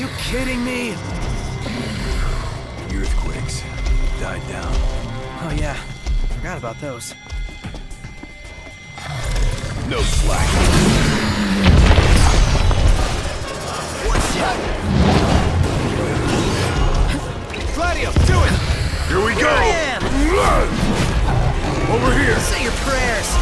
You kidding me? The earthquakes died down. Oh yeah, forgot about those. No slack. Gladio, do it! Here we Here I am! go! Over here! Say your prayers!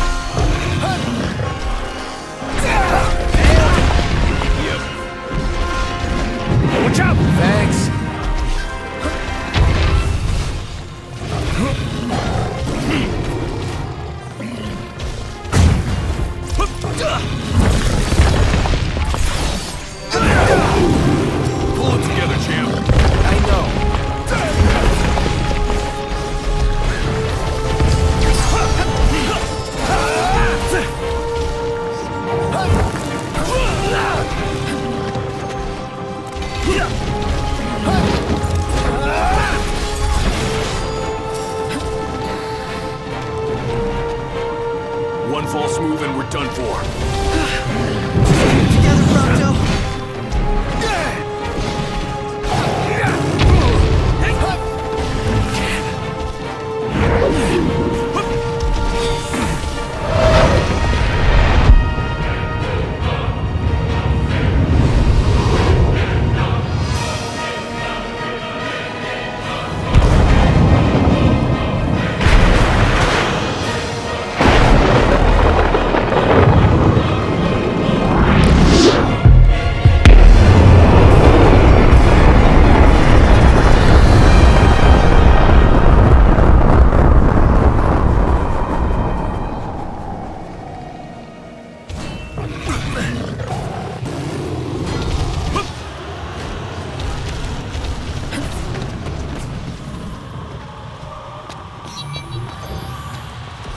Move and we're done for.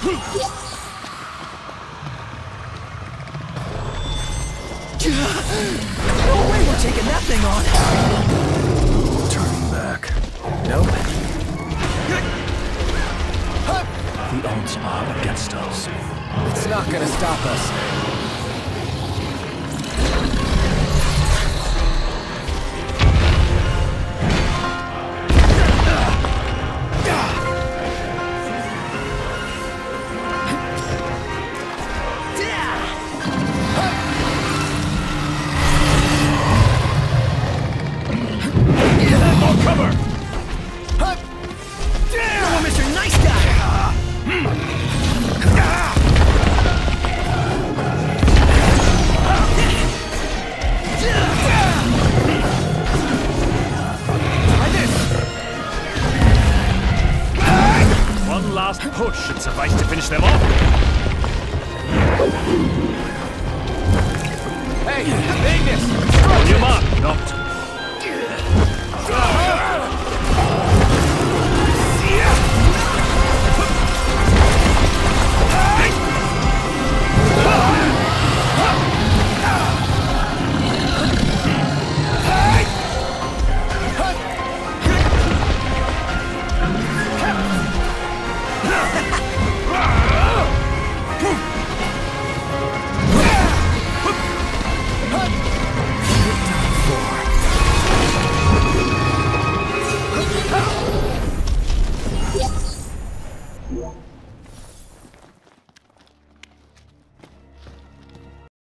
No way we're taking that thing on! Turning back. Nope. The odds are against us. It's not gonna stop us. More cover! Come on, Mr. Nice Guy! One last push should suffice to finish them off.